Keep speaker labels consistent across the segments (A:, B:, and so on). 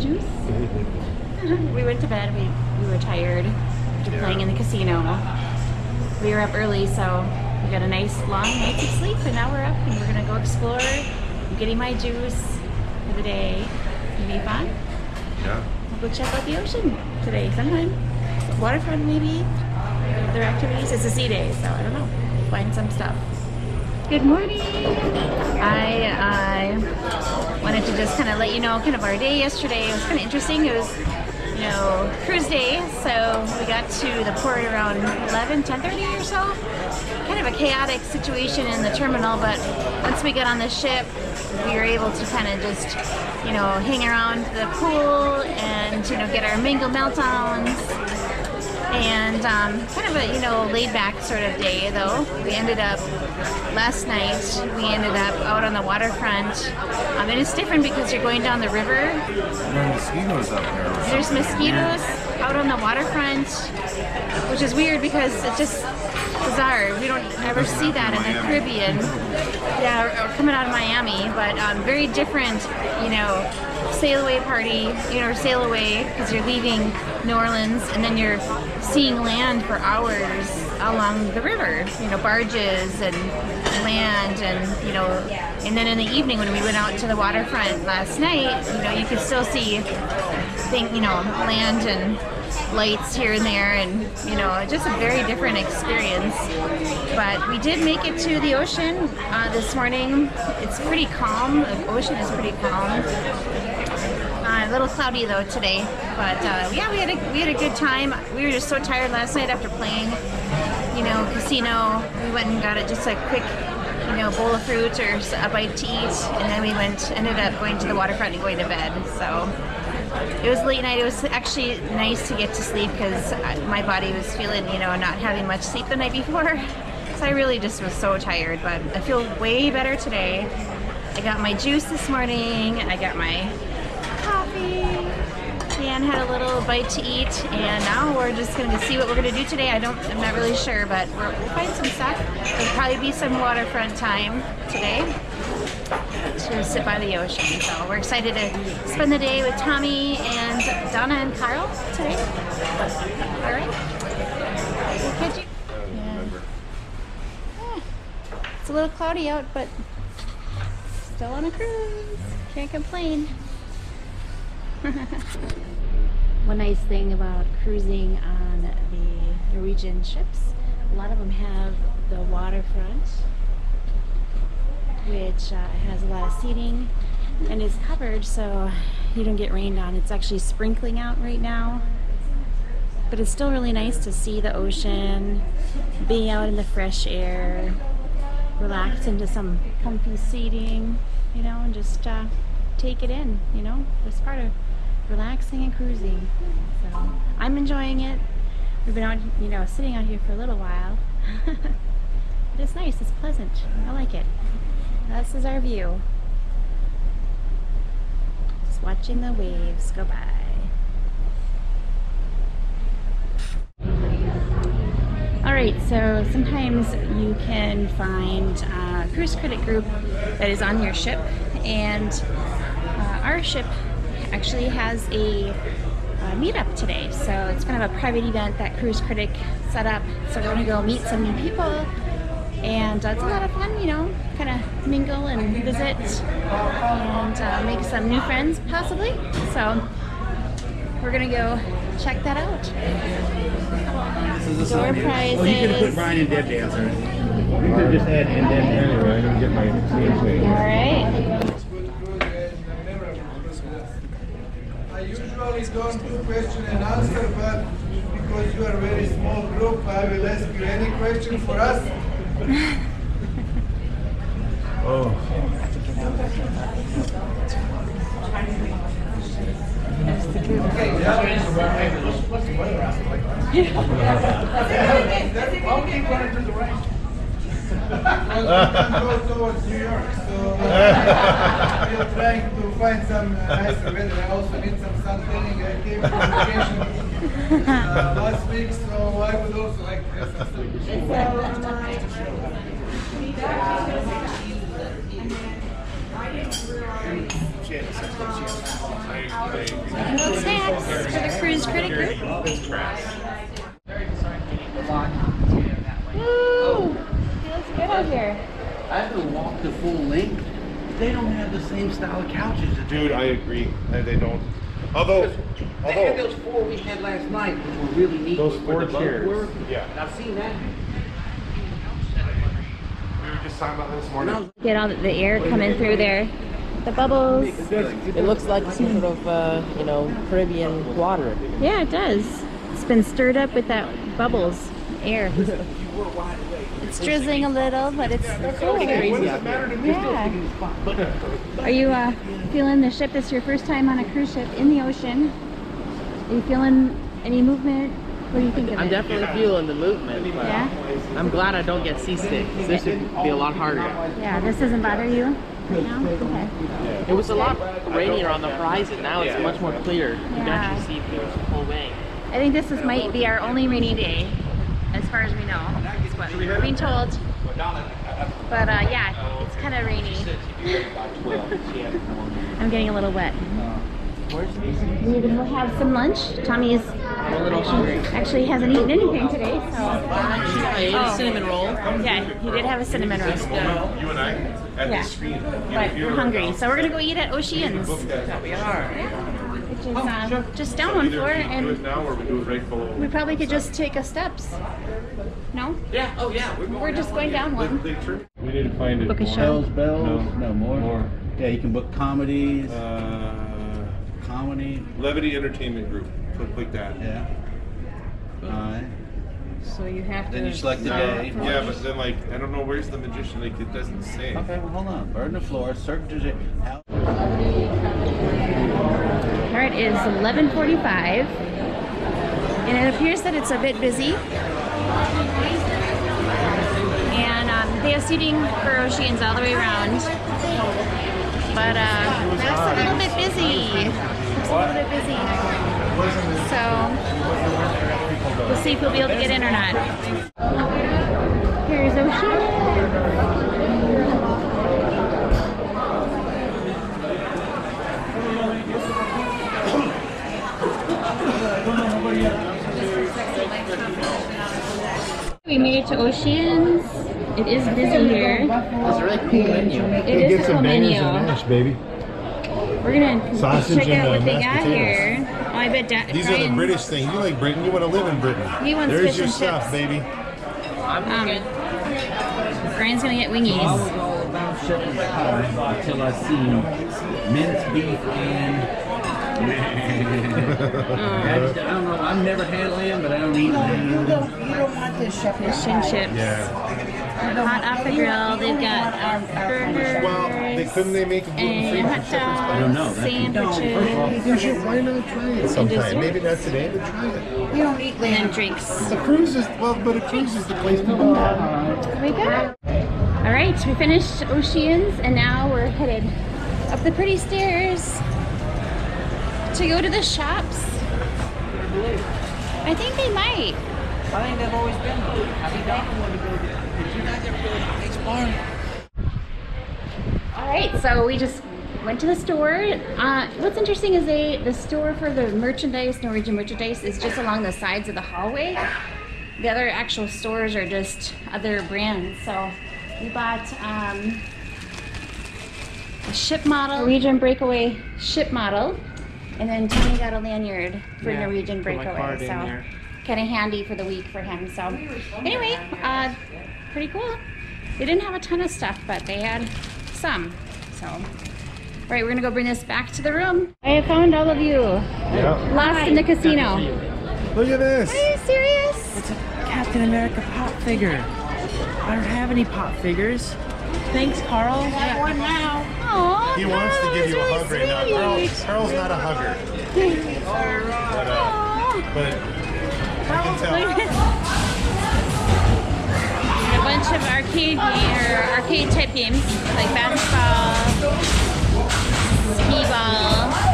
A: juice. we went to bed. We, we were tired after playing in the casino. We were up early, so we got a nice long night of sleep, and now we're up and we're gonna go explore. I'm getting my juice for the day. It'll be fun.
B: Yeah.
A: We'll go check out the ocean today sometime. Waterfront maybe. Other activities. It's a sea day, so I don't know. Find some stuff. Good morning. I uh, wanted to just kind of let you know kind of our day yesterday. It was kind of interesting. It was, you know, cruise day. So we got to the port around 11, 10.30 or so. Kind of a chaotic situation in the terminal, but once we got on the ship, we were able to kind of just, you know, hang around the pool and, you know, get our mango meltdowns and um, kind of a you know laid back sort of day though. We ended up last night we ended up out on the waterfront. Um, and it's different because you're going down the river.
B: There are mosquitoes up there.
A: there's mosquitoes out on the waterfront which is weird because it's just bizarre. We don't ever see that in the caribbean. Yeah or, coming out of miami but um, very different you know sail away party you know sail away because you're leaving new orleans and then you're seeing land for hours along the river you know barges and land and you know and then in the evening when we went out to the waterfront last night you know you could still see thing you know land and lights here and there and you know just a very different experience but we did make it to the ocean uh, this morning it's pretty calm the ocean is pretty calm uh, a little cloudy though today, but uh, yeah, we had a we had a good time. We were just so tired last night after playing, you know, casino. We went and got it just a quick, you know, bowl of fruit or a bite to eat, and then we went ended up going to the waterfront and going to bed. So it was late night. It was actually nice to get to sleep because my body was feeling, you know, not having much sleep the night before. So I really just was so tired, but I feel way better today. I got my juice this morning. I got my coffee and had a little bite to eat and now we're just gonna see what we're gonna do today I don't I'm not really sure but we're, we'll find some stuff there'll probably be some waterfront time today to sit by the ocean so we're excited to spend the day with Tommy and Donna and Carl today. All right we'll catch you yeah. Yeah. it's a little cloudy out but still on a cruise. Can't complain. One nice thing about cruising on the Norwegian ships, a lot of them have the waterfront, which uh, has a lot of seating and is covered so you don't get rained on. It's actually sprinkling out right now, but it's still really nice to see the ocean, be out in the fresh air, relax into some comfy seating, you know, and just uh, take it in, you know. It's part of relaxing and cruising. So I'm enjoying it. We've been out, you know, sitting out here for a little while. but it's nice, it's pleasant. I like it. This is our view. Just watching the waves go by. All right, so sometimes you can find a Cruise Critic group that is on your ship, and uh, our ship actually has a, meetup today. So it's kind of a private event that Cruise Critic set up. So we're gonna go meet some new people, and uh, it's a lot of fun, you know, kind of mingle and visit, and uh, make some new friends possibly. So we're gonna go check that out. Door prizes.
C: Oh, you could have put Brian and Deb Dancer. You could have just add and Deb anyway. I didn't get my screen
A: All right.
D: I usually don't do question and answer, but because you are a very small group, I will ask you any question for us.
C: Oh.
D: I'll keep running to the right. Go towards New York, so we are trying to find some nicer weather. I also need some sun tanning. I came from vacation uh, last week, so I would also like to have some sun.
A: For the cruise critic group. Woo! Feels good out here.
E: I have to walk the full length. They don't have the same style of couches. that
B: Dude, I agree. They they don't. Although,
E: They had those four we had last night, which were really neat.
C: Those four
E: the
C: chairs.
E: were.
B: yeah.
E: And I've seen that.
B: We were just talking about this morning.
A: Get all the, the air coming through there. The bubbles.
F: It looks like some sort of, uh, you know, Caribbean water.
A: Yeah, it does. It's been stirred up with that bubbles air. It's drizzling a little, but it's cool. Yeah. Are you uh, feeling the ship? This is your first time on a cruise ship in the ocean. Are you feeling any movement? What do you think of
F: I'm
A: it?
F: definitely feeling the movement,
A: Yeah?
F: I'm glad I don't get seasick. This would be a lot harder.
A: Yeah, this doesn't bother you right now? Okay.
F: It was a lot rainier on the horizon. Now it's much more clear. You can actually see things the whole way.
A: I think this is might be our only rainy day, as far as we know. Is what we're being told. But uh, yeah, it's kind of rainy. I'm getting a little wet. We will have some lunch. Tommy's actually, actually hasn't eaten anything today, so
F: I ate a cinnamon roll.
A: yeah, he did have a cinnamon roll.
B: You and I at
A: Yeah.
B: the screen.
A: But we're hungry, so we're gonna go eat at Oceans, which is uh, just down one floor,
B: we
A: and
B: we do it right below.
A: we probably could just take a steps. No,
E: Yeah, oh yeah. We're going
A: we're just going down one.
C: We need to find it.
A: Book a
C: more.
A: show.
E: Bells, bells.
C: No.
E: No, more.
C: More.
E: Yeah, you can book comedies,
B: Uh,
E: comedy.
B: Levity Entertainment Group. Click like that.
E: Yeah. Alright.
F: So you have to.
E: Then you select the day.
B: Yeah, but then like I don't know where's the magician. Like it doesn't say.
E: Okay, well hold on. Bird on the floor. Certain to the how-
A: All right, it is 11:45, and it appears that it's a bit busy. And um, they have seating for Oceans all the way around, but uh, it's a little bit busy. It's a little bit busy. So we'll see if we'll be able to get in or not. Here's Ocean. We made it to Oceans. It is busy here.
F: It's a really cool menu.
A: It is a cool menu.
G: and mash, baby.
A: We're gonna
G: Sausage
A: check
G: and,
A: out
G: uh,
A: what they
G: mashed
A: got
G: potatoes.
A: here. Oh, I bet da-
G: These are the
A: Brian's-
G: British thing. You like Britain? You want to live in Britain?
A: He wants
G: There's
A: fish
G: your
A: and
G: stuff,
A: chips.
G: baby.
A: Um, Brian's gonna get wingies.
E: I was all about shepherd's pie until I seen minced beef and. I, just, I don't know. I've never had lamb, but I don't eat lamb.
A: Fish and chips.
G: Yeah.
A: Hot off the grill. They've got um, burgers.
G: Well, they couldn't they make a gluten free
A: and hot
G: shepherd's?
E: I don't
A: dogs,
E: know. That's-
A: sandwiches,
G: You should- Why not try it sometime?
A: dessert.
G: Maybe not today, but try it. We don't eat land.
A: And then drinks.
G: A cruise is well, but a cruise is the place to go.
A: We got it. All right, we finished Oceans, and now we're headed up the pretty stairs to go to the shops. I think they might.
F: I think they've always been. Have you done? Did you guys ever go to the ice bar?
A: All right, so we just went to the store. Uh, what's interesting is they the store for the merchandise, Norwegian merchandise, is just along the sides of the hallway. The other actual stores are just other brands. So we bought um, a ship model, Norwegian Breakaway ship model, and then Tony got a lanyard for
F: Yeah,
A: Norwegian Breakaway. so kind of handy for the week for him. So anyway, uh, pretty cool. They didn't have a ton of stuff, but they had some. So, all right, we're gonna go bring this back to the room. I have found all of you
G: Yeah.
A: lost in the casino.
G: Look at this.
A: Are you serious?
F: It's a Captain America pop figure. I don't have any pop figures. Thanks, Carl. I have one now.
A: Aw,
G: He wants to give you a hug
A: really
G: right now. Carl. Carl's not a hugger, but, uh, but I can tell.
A: a bunch of arcade or arcade type games like basketball, skee-ball. They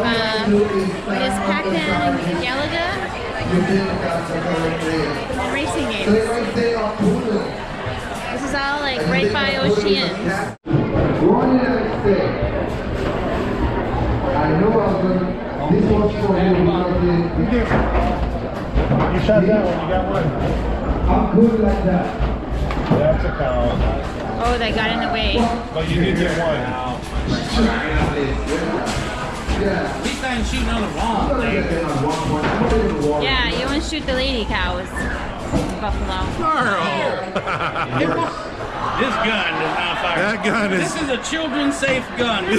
A: um, Miss Pac-Man Galaga
D: You think that's a correct player.
A: and racing
D: So
A: games.
D: if I say a poodle,
A: This is all like right by Oceans.
D: I know I was gonna, this was for you
G: You shot that one. You got one.
D: I'm good like that.
G: That's a cow.
A: Oh, they got in the way.
G: But you did get one.
D: Yeah.
E: He's not shooting on the wall.
D: I'm gonna get them at one point. I'm not even walking.
A: Yeah, you want to shoot the lady cows. Buffalo.
E: This gun does not fire.
G: That gun is.
E: This is a children's safe gun. there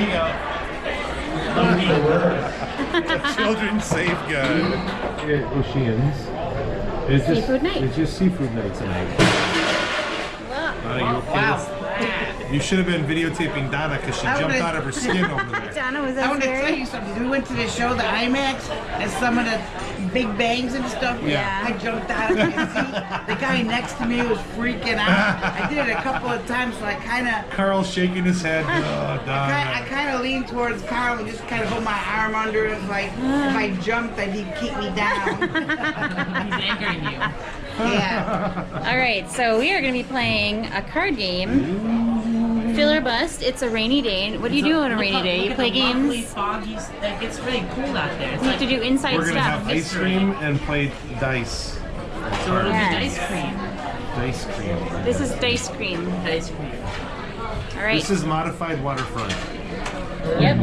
E: you go.
G: children's safe gun. Oceans. It's just,
A: Seafood night.
G: It's just seafood night tonight.
H: Wow.
G: You should have been videotaping Donna because she
H: I
G: jumped out of her skin over there.
A: Donna, was
H: I
A: that
H: want to tell you something. We went to the show, the IMAX, and some of the big bangs and stuff.
A: Yeah.
H: I jumped out of my seat. The guy next to me was freaking out. I did it a couple of times, so I kind of.
G: Carl's shaking his head. Oh,
H: I kind of leaned towards Carl and just kind of hold my arm under him. Like if I jumped, that he'd keep me down.
F: He's anchoring you.
H: Yeah.
A: All right, so we are going to be playing a card game. Fill or bust. It's a rainy day. What do you do on a rainy day? You play
F: Lovely
A: games.
F: foggy. It gets really cool out there. It's
A: You have
F: like
A: to do inside
G: We're gonna
A: stuff.
G: have ice cream and play dice.
F: so it'll
A: Yes.
F: be ice cream.
G: Dice cream.
A: This is dice cream.
F: Ice cream.
A: All right.
G: This is modified waterfront.
A: Yep.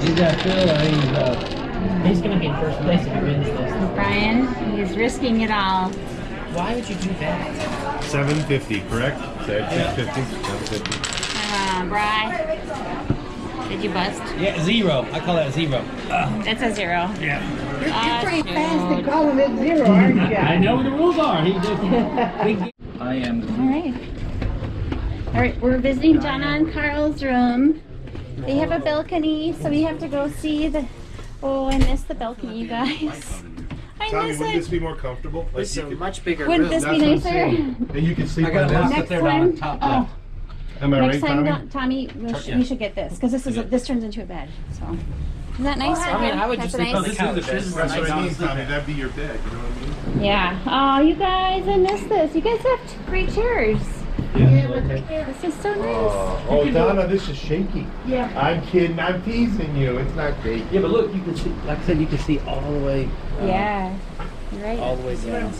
E: He's got Phil. He's uh,
F: He's gonna be in first place if he wins this.
A: Brian, he's risking it all.
F: Why would you do that?
G: 750, correct? Said 650. 750.
A: Come on, Bri. Did you bust?
E: yeah zero. I call that zero.
A: That's a zero.
E: Yeah.
A: Ah,
H: Pretty fast
A: shoot.
H: to calling it zero, aren't you?
E: I know what the rules are. He just. I am.
A: All right. All right, we're visiting Donna and Carl's room. They have a balcony, so we have to go see the. Oh, I miss the balcony, you guys. I
G: Tommy,
A: miss
G: wouldn't this be more comfortable? Like
F: This is a
G: could-
F: much bigger
A: Wouldn't
F: room.
A: this be
G: That's what
A: nicer?
G: And you can sleep
E: I got
G: on
E: a box
G: this.
E: up there
A: Next
E: on the top
A: Oh.
E: left.
G: Am I uh, right,
A: Next time,
G: Tommy?
A: Don- Tommy, we, sh-
E: Yeah.
A: we should get this because this is a, this turns into a bed. So, is that nice?
F: I mean, I would
A: That's
F: just sleep
A: nice.
F: on the couch.
E: This is the
G: That's what I mean, Tommy. That'd be your bed. You know what I mean?
A: Yeah. Oh, you guys, I miss this. You guys have t- great chairs. This is so nice.
G: Oh, oh, Donna, this is shaky.
H: Yeah.
G: I'm kidding. I'm teasing you. It's not shaky.
E: Yeah, but look, you can see. Like I said, you can see all the way. uh,
A: yeah. You're right.
E: All the way down.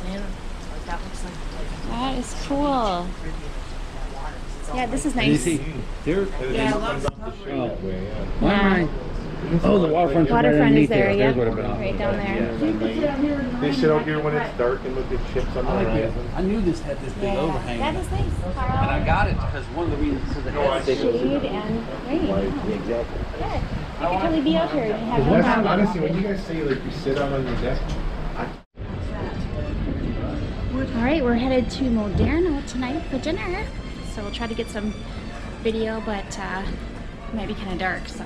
A: That is cool. Yeah, this is
E: And you
A: nice.
E: see, there.
A: Yeah.
E: Oh,
A: Yeah.
E: Oh, the waterfront.
A: Waterfront is there,
E: yeah.
A: yeah. Right down there.
G: They sit out here when it's dark and look at ships on the horizon.
E: I knew this had this big
A: Yeah.
E: overhang.
A: That is nice.
E: And I got it because one of the reasons is it has big
A: Shade and rain.
E: Yeah, exactly.
A: Good. You could really be out here and have no
G: That's
A: problem.
G: honestly when you guys say like you sit out on your desk.
A: All right, we're headed to Moderno tonight for dinner. So we'll try to get some video, but uh, it might be kind of dark. So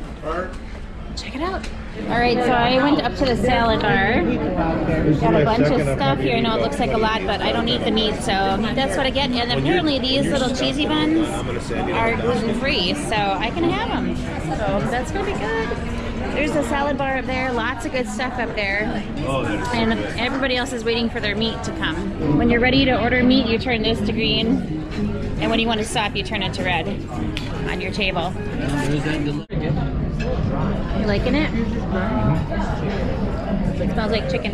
A: check it out. All right, so I went up to the salad bar. Got a bunch of stuff here. I know it looks like a lot, but I don't eat the meat, so that's what I get. And apparently these little cheesy buns are gluten free, so I can have them. So that's gonna be good. There's a salad bar up there. Lots of good stuff up there. And everybody else is waiting for their meat to come. When you're ready to order meat, you turn this to green. And when you want to stop, you turn it to red on your table. You liking it? It smells like chicken.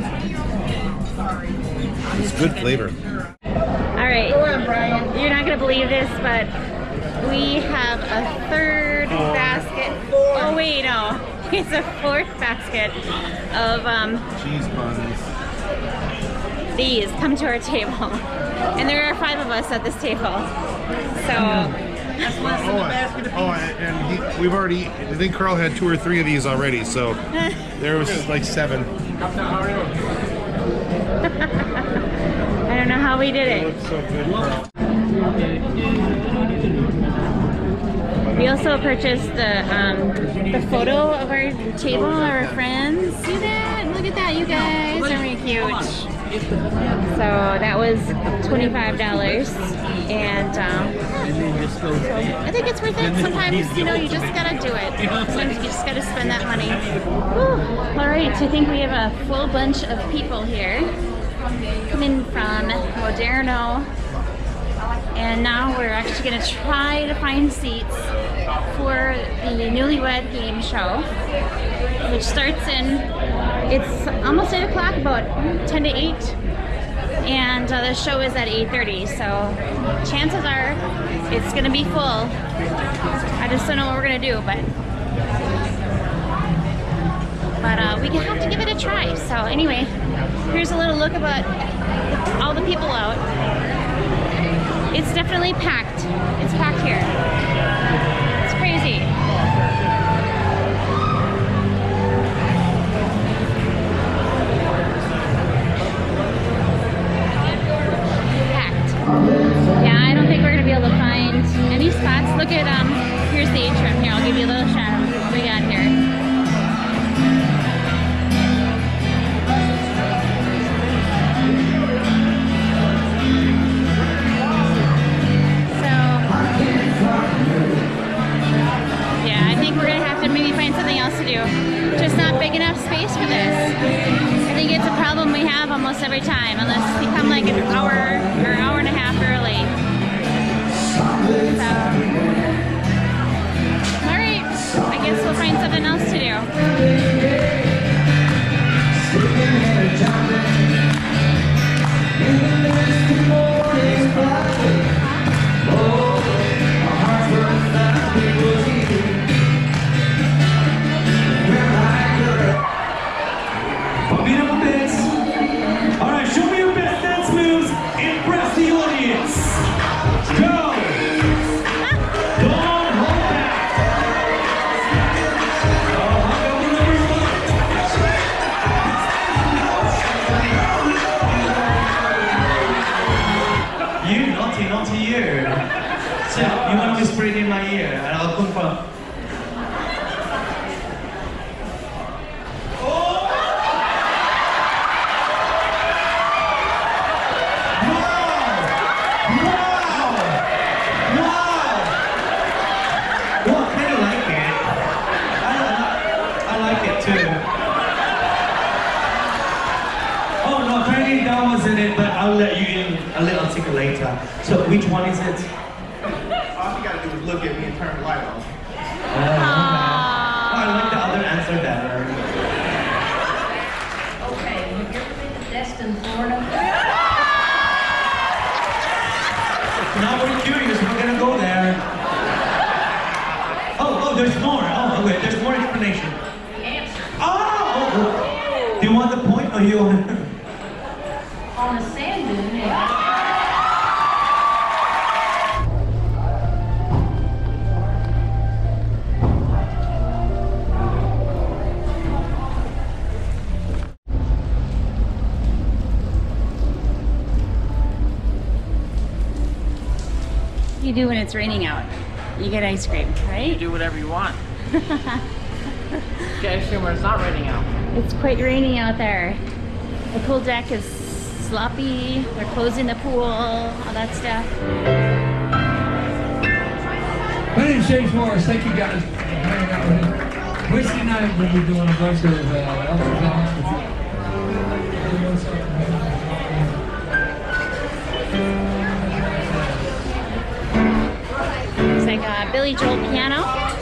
G: It's good flavor.
A: All right. You're not going to believe this, but we have a third basket. Oh, wait, no. It's a fourth basket of um,
G: Cheese buns.
A: these come to our table. And there are five of us at this table. So,
G: Oh, and, oh, and and he, we've already. I think Carl had two or three of these already, so there was like seven.
A: I don't know how we did it.
G: So good, Carl.
A: We also purchased the um, the photo of our table, our friends. See that? Look at that, you guys. Aren't we cute? So that was twenty-five dollars, and um, I think it's worth it. Sometimes you know you just gotta do it. Sometimes you just gotta spend that money. Whew. All right, I think we have a full bunch of people here coming from Moderno, and now we're actually gonna try to find seats for the Newlywed Game Show, which starts in it's almost eight o'clock, about ten to eight and uh, the show is at 8.30 so chances are it's gonna be full. I just don't know what we're gonna do but but uh, we have to give it a try. So anyway here's a little look about all the people out. It's definitely packed. It's packed here I think it's a problem we have almost every time, unless we come like an hour or an hour and a half early. So, all right, I guess we'll find something else to do.
I: It, but I'll let you in a little ticket later. So which one is it?
G: All you gotta do is look at me and turn the light on.
I: Oh, I like the other answer better.
J: Okay, have you ever been to Destin, Florida?
I: Now we're curious, we're gonna go there. Oh, oh, there's more. Oh, okay, there's more explanation.
J: The answer.
I: Oh! oh. Do you want the point or you want
A: You do when it's raining out. You get ice cream, right?
F: You do whatever you want. Get ice cream when it's not raining out.
A: It's quite rainy out there. The pool deck is sloppy. They're closing the pool, all that stuff.
K: My name's James Morris. Thank you guys for hanging out with me. Wednesday night we'll be doing a bunch of uh,
A: Billy Joel piano.